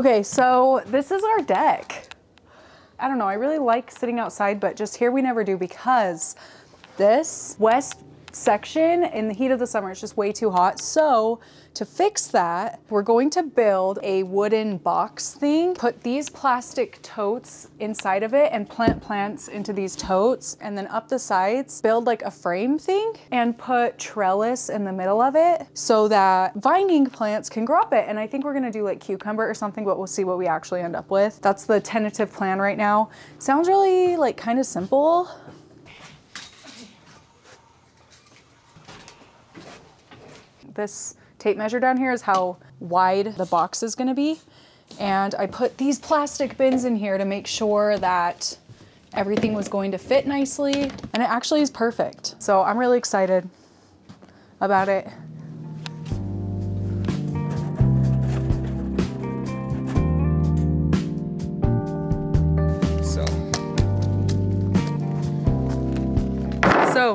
Okay, so this is our deck. I don't know, I really like sitting outside, but just here we never do because this west section in the heat of the summer It's just way too hot. So to fix that, we're going to build a wooden box thing, put these plastic totes inside of it and plant plants into these totes and then up the sides, build like a frame thing and put trellis in the middle of it so that vining plants can grow up it. And I think we're gonna do like cucumber or something, but we'll see what we actually end up with. That's the tentative plan right now. Sounds really like kind of simple, this tape measure down here is how wide the box is gonna be. And I put these plastic bins in here to make sure that everything was going to fit nicely. And it actually is perfect. So I'm really excited about it.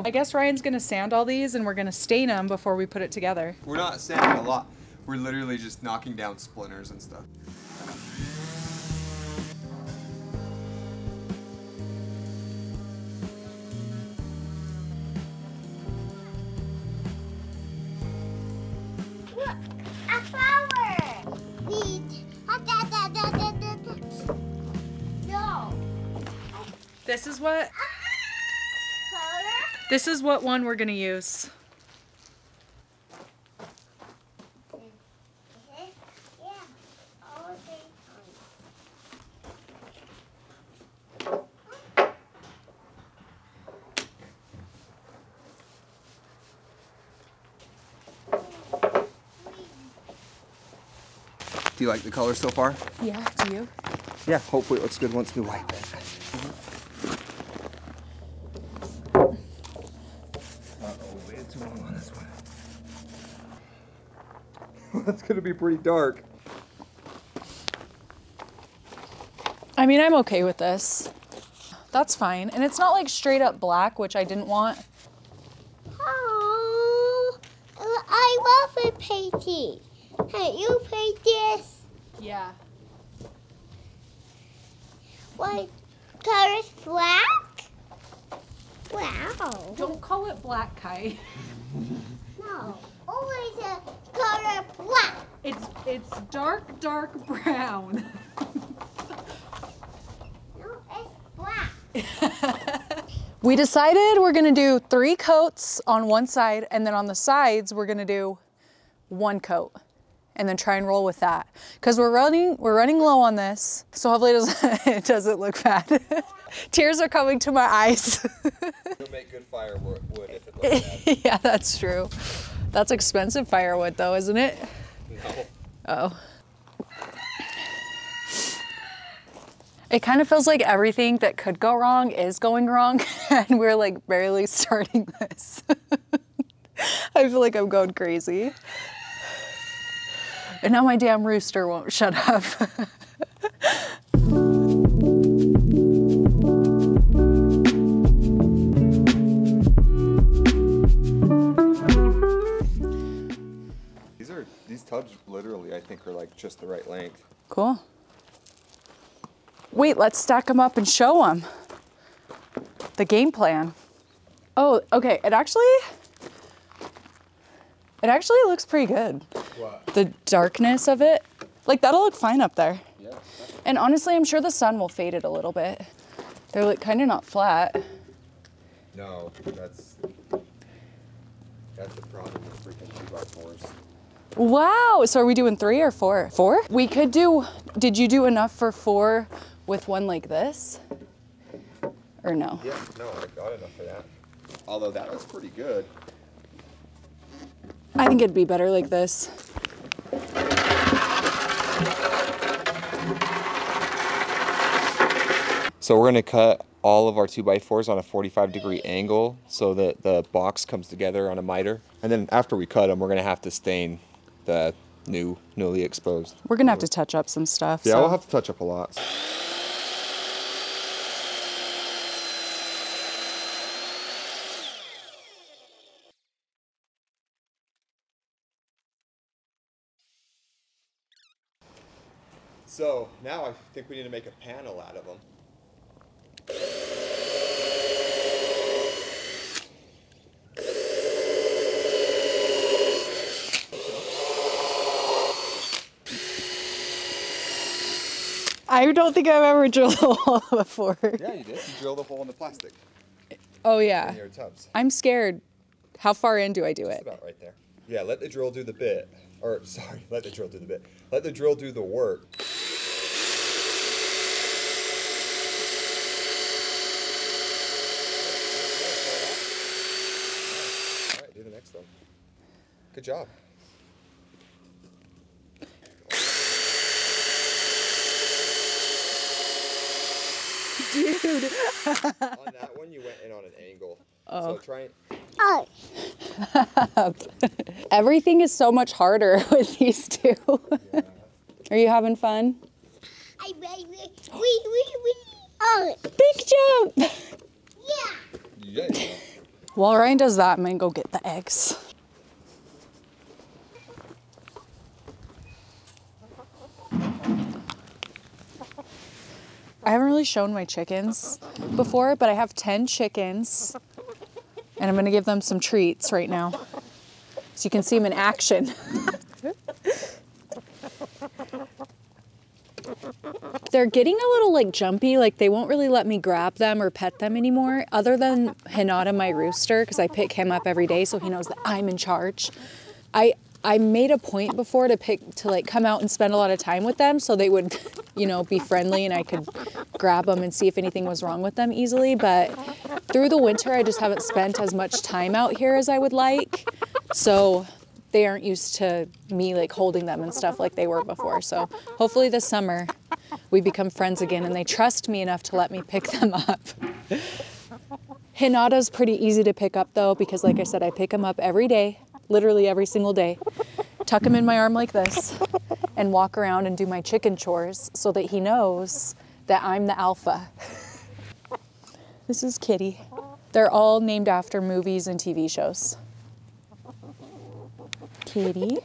I guess Ryan's gonna sand all these and we're gonna stain them before we put it together. we're not sanding a lot. We're literally just knocking down splinters and stuff. This is what, Color. This is what one we're gonna use. Okay. Yeah. Okay. Do you like the color so far? Yeah, do you? Yeah, hopefully it looks good once we wipe it. Uh-oh, it's wrong on this one. That's gonna be pretty dark. I mean, I'm okay with this. That's fine. And it's not like straight up black, which I didn't want. Oh, I love it painting. Hey, you paint this. Yeah. What color is black? Wow. Don't call it black, Kai. No, always a color black. It's it's dark, dark brown. No, it's black. we decided we're gonna do three coats on one side, and then on the sides we're gonna do one coat, and then try and roll with that. Cause we're running we're running low on this, so hopefully it doesn't, it doesn't look bad. Tears are coming to my eyes. It'll make good firewood if it looks bad. yeah, that's true. That's expensive firewood though, isn't it? No. Oh. It kind of feels like everything that could go wrong is going wrong, and we're like barely starting this. I feel like I'm going crazy. And now my damn rooster won't shut up. These tubs literally I think are like just the right length. cool. Wait, let's stack them up and show them the game plan. Oh, okay. It actually, it actually looks pretty good. What? The darkness of it, like that'll look fine up there. Yeah. And honestly, I'm sure the sun will fade it a little bit. They're like kind of not flat. No, that's that's the problem with freaking two by fours. Wow. So are we doing three or four? Four? We could do, did you do enough for four with one like this? Or no? Yeah, no, I got enough for that. Although that was pretty good. I think it'd be better like this. So we're gonna cut all of our two by fours on a 45 degree angle so that the box comes together on a miter. And then after we cut them, we're gonna have to stain the new, newly exposed. We're gonna have to touch up some stuff. Yeah, so. we'll have to touch up a lot. So now I think we need to make a panel out of them. I don't think I've ever drilled a hole before. Yeah, you did. You drilled a hole in the plastic Oh yeah. in your tubs. I'm scared. How far in do I do It's it? about right there. Yeah, let the drill do the bit. Or sorry, let the drill do the bit. Let the drill do the work. All right, do the next one. Good job. Dude. on that one, you went in on an angle. Oh. So try and Oh, Everything is so much harder with these two. Are you having fun? I baby. Wee, wee, wee. Oh, Big jump! yeah. yeah. yeah. While Ryan does that, I'm gonna go get the eggs. I haven't really shown my chickens before, but I have 10 chickens and I'm gonna give them some treats right now. So you can see them in action. They're getting a little like jumpy, like they won't really let me grab them or pet them anymore, other than Hinata, my rooster, because I pick him up every day so he knows that I'm in charge. I I made a point before to pick to like come out and spend a lot of time with them so they would, you know, be friendly and I could grab them and see if anything was wrong with them easily. But through the winter, I just haven't spent as much time out here as I would like. So they aren't used to me like holding them and stuff like they were before. So hopefully this summer we become friends again and they trust me enough to let me pick them up. Hinata's pretty easy to pick up though because like I said, I pick him up every day, literally every single day. Tuck him in my arm like this and walk around and do my chicken chores so that he knows that I'm the alpha. This is Kitty. They're all named after movies and TV shows. Kitty.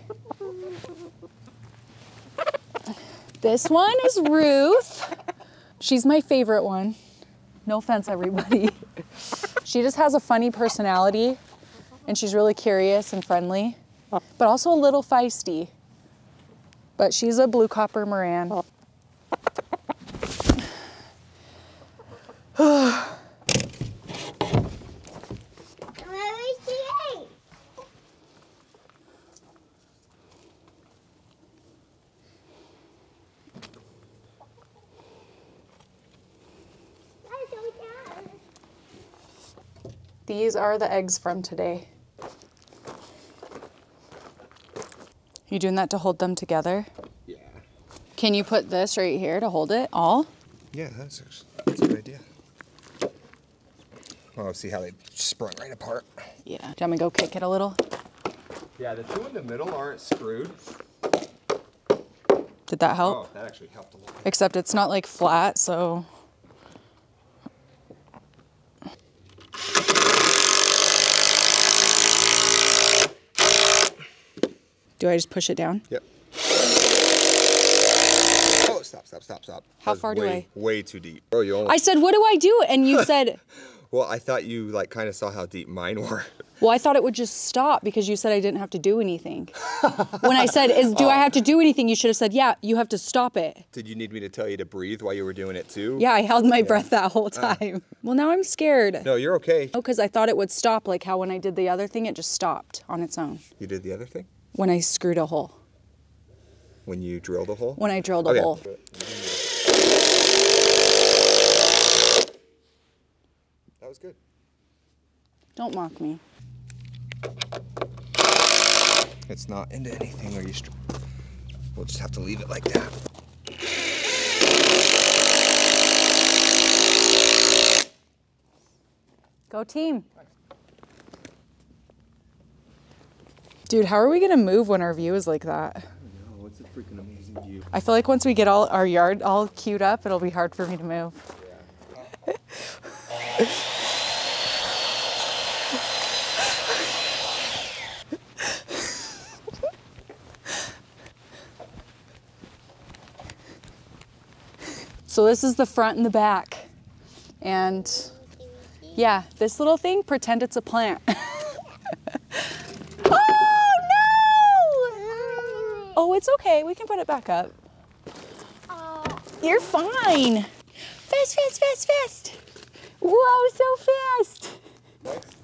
This one is Ruth. She's my favorite one. No offense, everybody. she just has a funny personality and she's really curious and friendly, but also a little feisty. But she's a blue copper Maran. Where is she? at? I don't know. These are the eggs from today. You doing that to hold them together? Yeah. Can you put this right here to hold it all? Yeah, that's actually, that's a good idea. Oh, see how they sprung right apart. Yeah. Do you want me to go kick it a little? Yeah, the two in the middle aren't screwed. Did that help? Oh, that actually helped a lot. Except it's not like flat, so. Do I just push it down? Yep. Oh, stop, stop, stop, stop. How far do way, Way too deep. Bro, you I said, what do I do? And you said, Well, I thought you like kind of saw how deep mine were. well, I thought it would just stop because you said I didn't have to do anything. when I said, is do I oh. have to do anything? You should have said, yeah, you have to stop it. Did you need me to tell you to breathe while you were doing it too? Yeah, I held my breath that whole ah. time. well, now I'm scared. No, you're okay. Oh, because I thought it would stop, like how when I did the other thing, it just stopped on its own You did the other thing when I screwed a hole. when you drilled a hole. When I drilled a Okay. hole. That was good. Don't mock me. It's not into anything. Are you? Str- we'll just have to leave it like that. Go team. Dude, how are we gonna move when our view is like that? Oh, it's a freaking amazing view. I feel like once we get all our yard all queued up, it'll be hard for me to move. So this is the front and the back. And yeah, this little thing, pretend it's a plant. oh no! Oh, it's okay. We can put it back up. Oh, You're fine. Fast, fast, fast, fast. Whoa, so fast.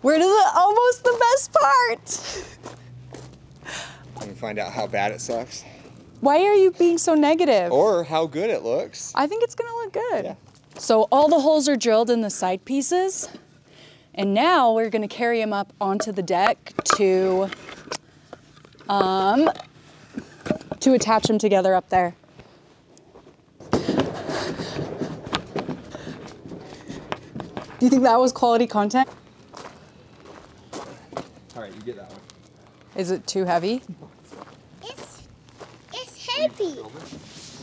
We're to the almost the best part. Let me find out how bad it sucks. Why are you being so negative? Or how good it looks. I think it's gonna look good. Yeah. So all the holes are drilled in the side pieces. And now we're gonna carry them up onto the deck to, um, to attach them together up there. Do you think that was quality content? All right, you get that one. Is it too heavy? it's it's happy. Film it.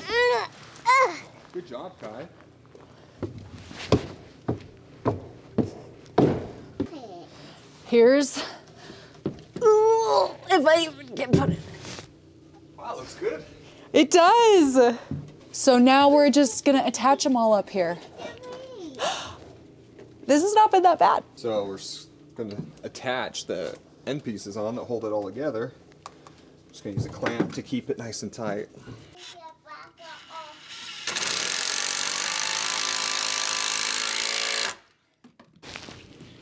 Mm, ugh. Good job, Kai. Here's, Ooh, if I even can put it. Wow, looks good. It does. So now we're just gonna attach them all up here. This has not been that bad. So we're going to attach the end pieces on that hold it all together. Just going to use a clamp to keep it nice and tight.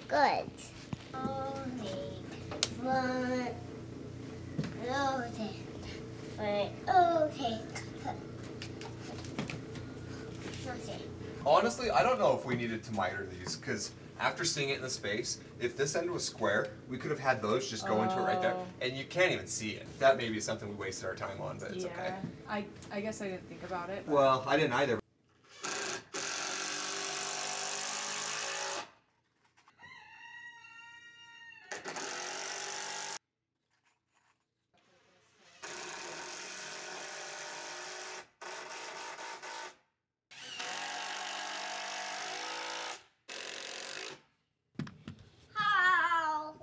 Good. Rotate, front, rotate, front, rotate. Rotate. Honestly, I don't know if we needed to miter these because after seeing it in the space, if this end was square, we could have had those just go into it right there, Oh. and you can't even see it. That may be something we wasted our time on, but it's okay. I, I guess I didn't think about it. Well, I didn't either. How?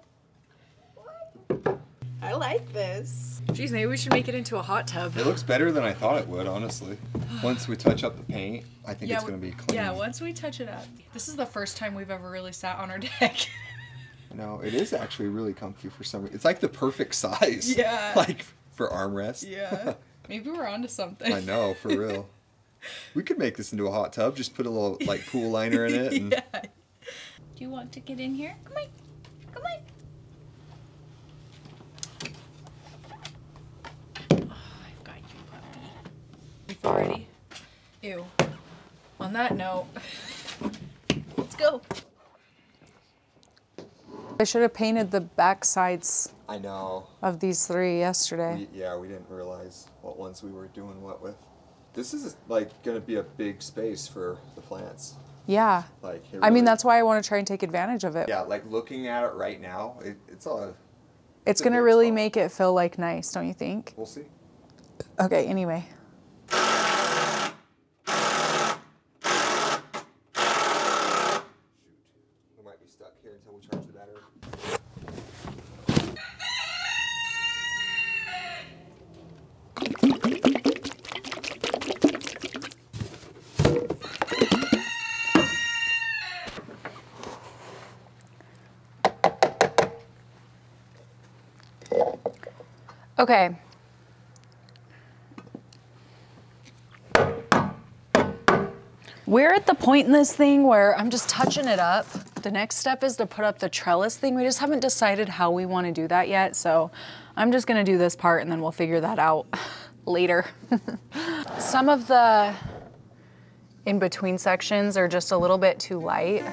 I like this. Geez, maybe we should make it into a hot tub. It looks better than I thought it would, honestly. Once we touch up the paint, I think it's going to be clean. Yeah, once we touch it up. This is the first time we've ever really sat on our deck. No, it is actually really comfy for some reason. It's like the perfect size. Yeah. Like for armrest. yeah. Maybe we're onto something. I know, for real. We could make this into a hot tub. Just put a little like pool liner in it. And yeah. Do you want to get in here? Come on. Come on. Oh, I've got you, puppy. You've already. Ew. On that note, let's go. I should have painted the back sides I know. of these three yesterday. We, yeah, we didn't realize what ones we were doing what with. This is like going to be a big space for the plants. Yeah. Like, it I mean, that's why I want to try and take advantage of it. Yeah, like looking at it right now, it, it's a. It's a going to big really spot. make it feel like nice, don't you think? We'll see. Okay, anyway. Shoot, we might be stuck here until we charge the battery. Okay. We're at the point in this thing where I'm just touching it up. The next step is to put up the trellis thing. We just haven't decided how we want to do that yet. So I'm just going to do this part and then we'll figure that out later. Some of the in between sections are just a little bit too light.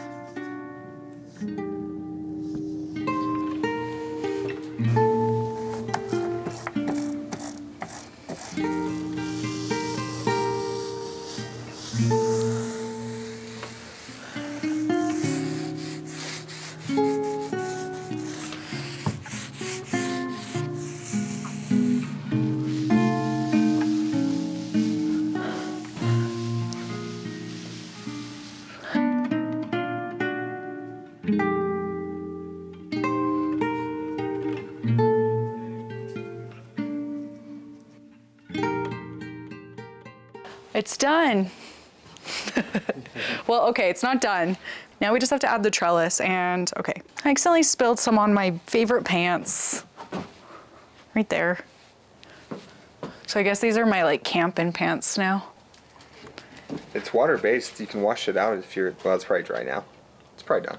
It's done. well, okay, it's not done. Now we just have to add the trellis and okay. I accidentally spilled some on my favorite pants. Right there. So I guess these are my like camping pants now. It's water based. You can wash it out if you're. Well, it's probably dry now. It's probably done.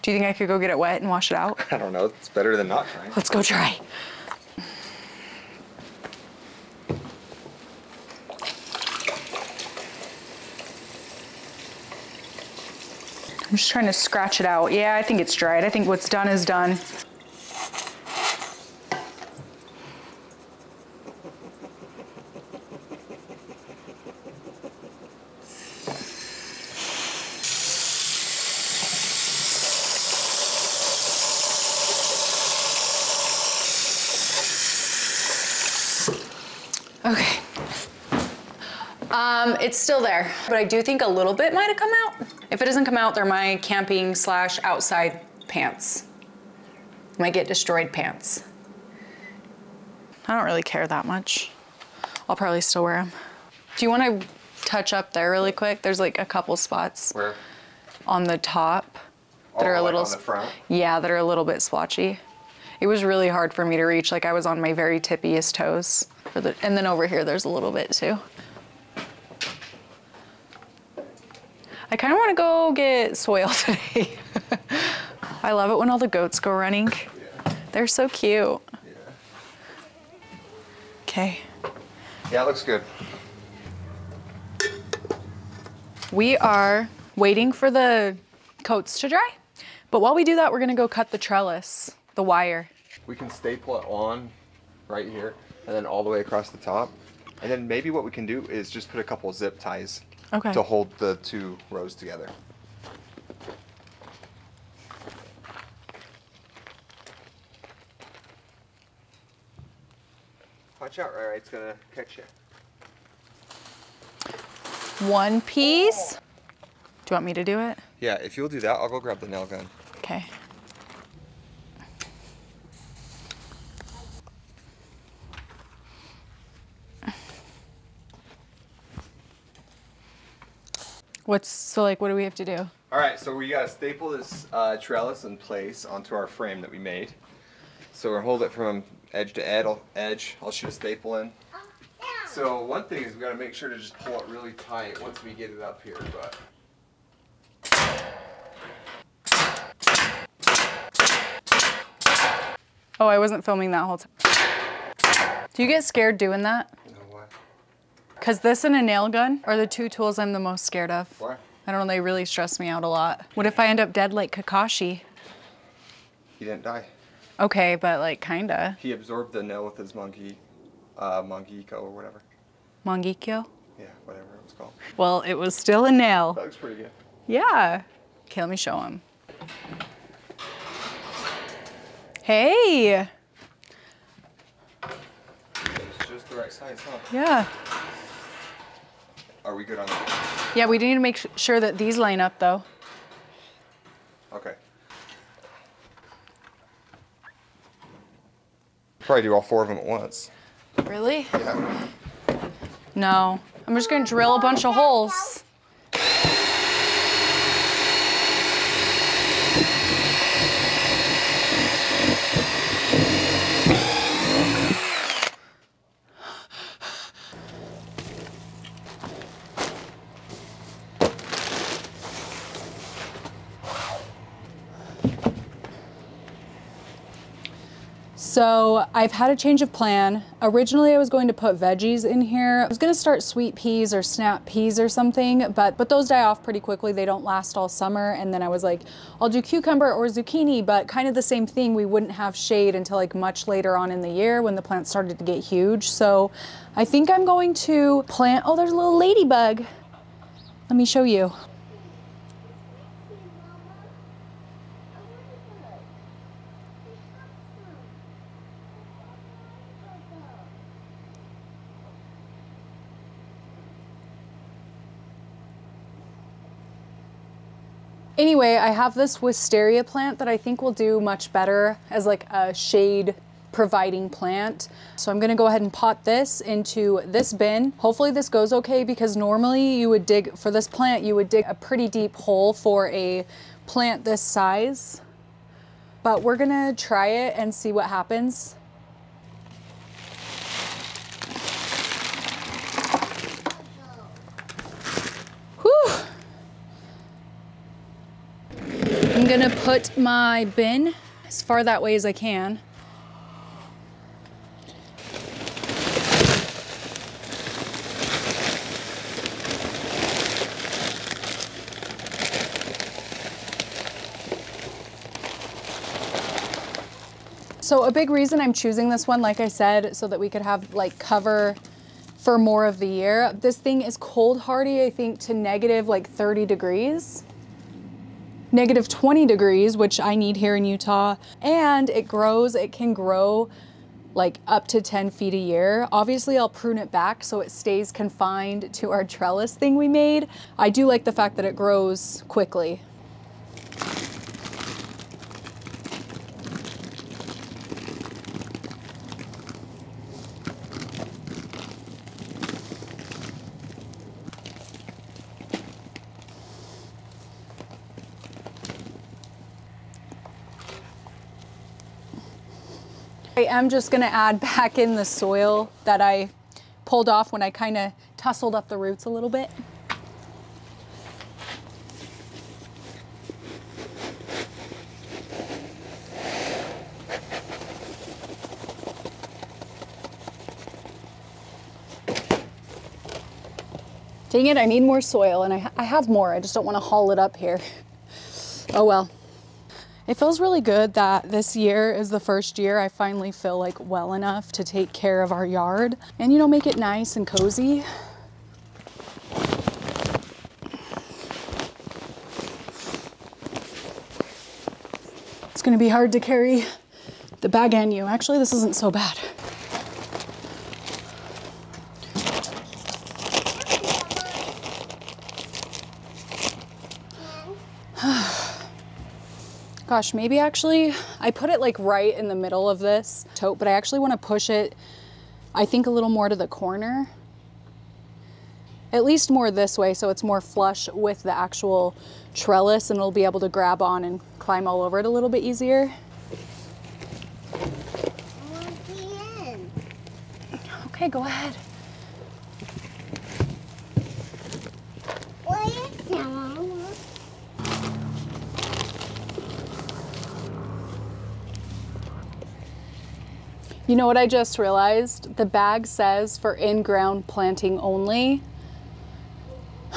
Do you think I could go get it wet and wash it out? I don't know. It's better than not trying. Let's go try. I'm just trying to scratch it out. Yeah, I think it's dried. I think what's done is done. Okay. Um, it's still there, but I do think a little bit might have come out. If it doesn't come out, they're my camping slash outside pants. Might get destroyed pants. I don't really care that much. I'll probably still wear them. Do you want to touch up there really quick? There's like a couple spots Where? on the top that are a Oh, like little, on the front? yeah, that are a little bit splotchy. It was really hard for me to reach. Like I was on my very tippiest toes. For the, and then over here, there's a little bit too. I kind of want to go get soil today. I love it when all the goats go running. They're so cute. Okay. Yeah, it looks good. We are waiting for the coats to dry. But while we do that, we're gonna go cut the trellis, the wire. We can staple it on right here and then all the way across the top. And then maybe what we can do is just put a couple zip ties Okay. to hold the two rows together. Watch out, right? It's gonna catch you. One piece. Do you want me to do it? Yeah, if you'll do that, I'll go grab the nail gun. Okay. What's so like? What do we have to do? All right, so we gotta staple this uh, trellis in place onto our frame that we made. So we'll hold it from edge to ed- edge. I'll shoot a staple in. So one thing is we gotta make sure to just pull it really tight once we get it up here, but. Oh, I wasn't filming that whole time. Do you get scared doing that? You know what? Cause this and a nail gun are the two tools I'm the most scared of. Why? I don't know. They really stress me out a lot. What if I end up dead like Kakashi? He didn't die. Okay, but like kinda. He absorbed the nail with his monkey, uh, Mongiko or whatever. Mangekyo. Yeah, whatever it was called. Well, it was still a nail. That looks pretty good. Yeah. Okay, let me show him. Hey. It's just the right size, huh? Yeah. Are we good on that? Yeah, we need to make sure that these line up though. Okay. Probably do all four of them at once. Really? Yeah. No. I'm just gonna drill a bunch of holes. So I've had a change of plan. Originally I was going to put veggies in here. I was gonna start sweet peas or snap peas or something, but, but those die off pretty quickly. They don't last all summer. And then I was like, I'll do cucumber or zucchini, but kind of the same thing. We wouldn't have shade until like much later on in the year when the plants started to get huge. So I think I'm going to plant, oh, there's a little ladybug. Let me show you. Anyway, I have this wisteria plant that I think will do much better as like a shade providing plant. So I'm gonna go ahead and pot this into this bin. Hopefully this goes okay because normally you would dig, for this plant, you would dig a pretty deep hole for a plant this size. But we're gonna try it and see what happens. Whew. I'm gonna put my bin as far that way as I can. So a big reason I'm choosing this one, like I said, so that we could have like cover for more of the year. This thing is cold hardy, I think to negative like 30 degrees. Negative 20 degrees, which I need here in Utah. And it grows, it can grow like up to 10 feet a year. Obviously I'll prune it back so it stays confined to our trellis thing we made. I do like the fact that it grows quickly. I am just gonna add back in the soil that I pulled off when I kind of tussled up the roots a little bit. Dang it, I need more soil and I, I have more, I just don't wanna haul it up here. Oh well. It feels really good that this year is the first year I finally feel like well enough to take care of our yard and, you know, make it nice and cozy. It's gonna be hard to carry the bag and you. Actually, this isn't so bad. Gosh, maybe actually I put it like right in the middle of this tote, but I actually want to push it, I think a little more to the corner. At least more this way so it's more flush with the actual trellis and it'll be able to grab on and climb all over it a little bit easier. I want to be in. Okay, go ahead. Where is Mama? You know what I just realized? The bag says for in-ground planting only.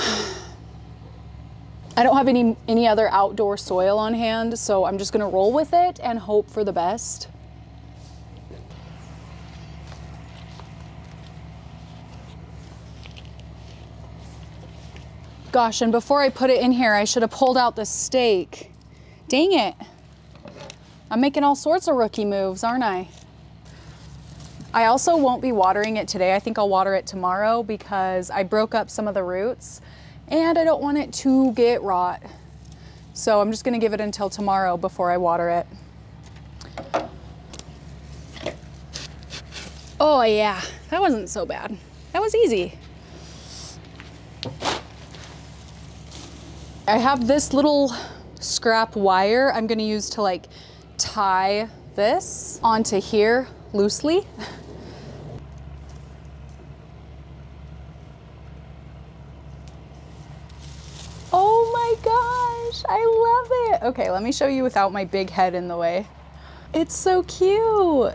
I don't have any any other outdoor soil on hand, so I'm just gonna roll with it and hope for the best. Gosh, and before I put it in here, I should have pulled out the stake. Dang it. I'm making all sorts of rookie moves, aren't I? I also won't be watering it today. I think I'll water it tomorrow because I broke up some of the roots and I don't want it to get rot. So I'm just gonna give it until tomorrow before I water it. Oh yeah, that wasn't so bad. That was easy. I have this little scrap wire I'm gonna use to like tie this onto here loosely. Oh my I love it. Okay, let me show you without my big head in the way. It's so cute.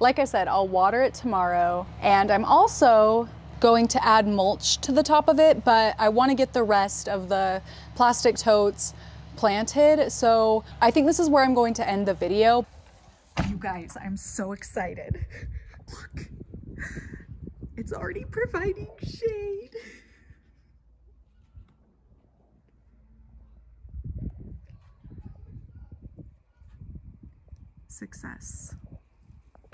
Like I said, I'll water it tomorrow and I'm also going to add mulch to the top of it, but I want to get the rest of the plastic totes planted. So I think this is where I'm going to end the video. You guys, I'm so excited. Look, it's already providing shade. Success.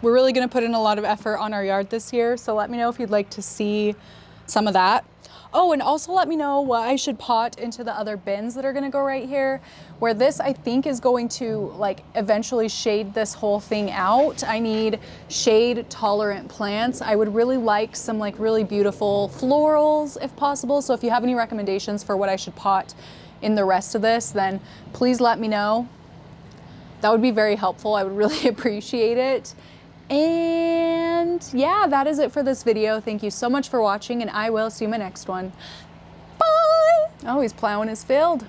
We're really gonna put in a lot of effort on our yard this year, so let me know if you'd like to see some of that. Oh, and also let me know what I should pot into the other bins that are gonna go right here, where this I think is going to like eventually shade this whole thing out. I need shade tolerant plants. I would really like some like really beautiful florals if possible. So if you have any recommendations for what I should pot in the rest of this, then please let me know. That would be very helpful. I would really appreciate it. And yeah, that is it for this video. Thank you so much for watching and I will see you in my next one. Bye! Oh, he's plowing his field.